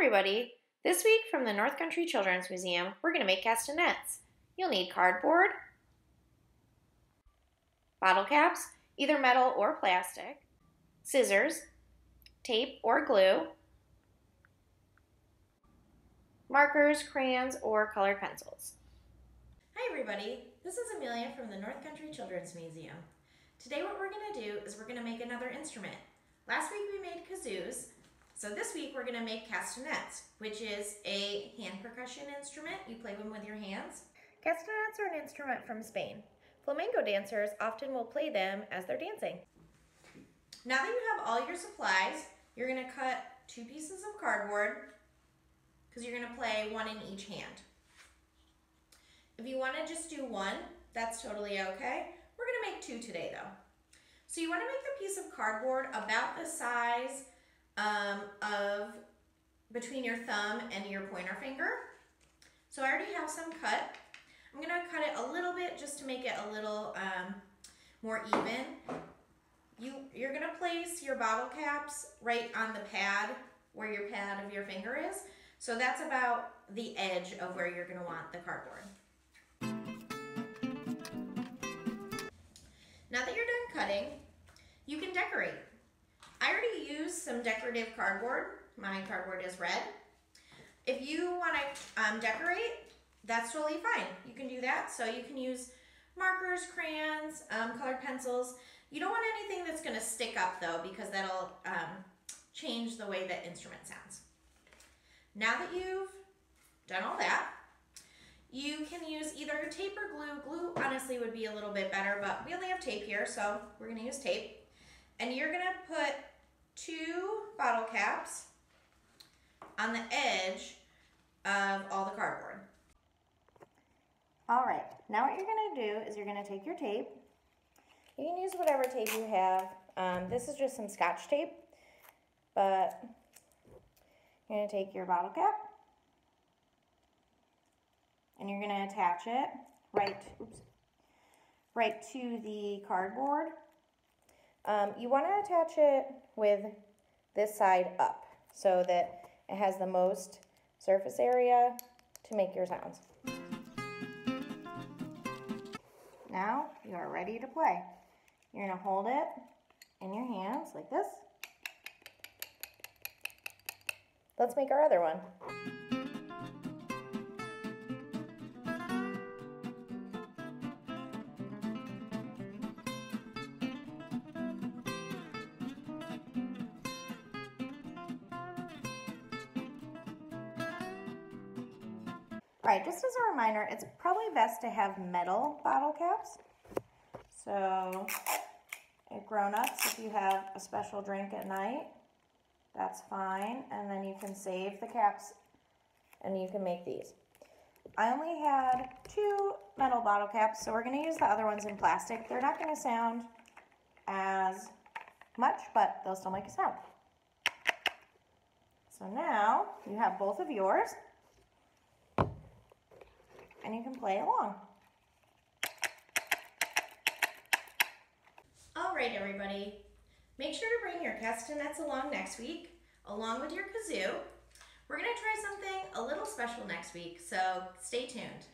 everybody! This week from the North Country Children's Museum, we're going to make castanets. You'll need cardboard, bottle caps, either metal or plastic, scissors, tape or glue, markers, crayons, or colored pencils. Hi everybody, this is Amelia from the North Country Children's Museum. Today what we're going to do is we're going to make another instrument. Last week we made kazoos, so this week we're gonna make castanets, which is a hand percussion instrument. You play them with your hands. Castanets are an instrument from Spain. Flamenco dancers often will play them as they're dancing. Now that you have all your supplies, you're gonna cut two pieces of cardboard because you're gonna play one in each hand. If you wanna just do one, that's totally okay. We're gonna make two today though. So you wanna make the piece of cardboard about the size um, of between your thumb and your pointer finger. So I already have some cut. I'm gonna cut it a little bit just to make it a little um, more even. You, you're gonna place your bottle caps right on the pad where your pad of your finger is. So that's about the edge of where you're gonna want the cardboard. Now that you're done cutting, you can decorate. Used some decorative cardboard. My cardboard is red. If you want to um, decorate, that's totally fine. You can do that. So you can use markers, crayons, um, colored pencils. You don't want anything that's going to stick up though because that'll um, change the way that instrument sounds. Now that you've done all that, you can use either tape or glue. Glue honestly would be a little bit better, but we only have tape here, so we're gonna use tape. And you're gonna put two bottle caps on the edge of all the cardboard. All right, now what you're gonna do is you're gonna take your tape. You can use whatever tape you have. Um, this is just some scotch tape, but you're gonna take your bottle cap and you're gonna attach it right, oops, right to the cardboard um, you want to attach it with this side up so that it has the most surface area to make your sounds. Now you are ready to play. You're going to hold it in your hands like this. Let's make our other one. Right, just as a reminder, it's probably best to have metal bottle caps. So, grown-ups, if you have a special drink at night, that's fine. And then you can save the caps and you can make these. I only had two metal bottle caps, so we're gonna use the other ones in plastic. They're not gonna sound as much, but they'll still make a sound. So now you have both of yours and you can play along. All right, everybody. Make sure to bring your castanets along next week, along with your kazoo. We're gonna try something a little special next week, so stay tuned.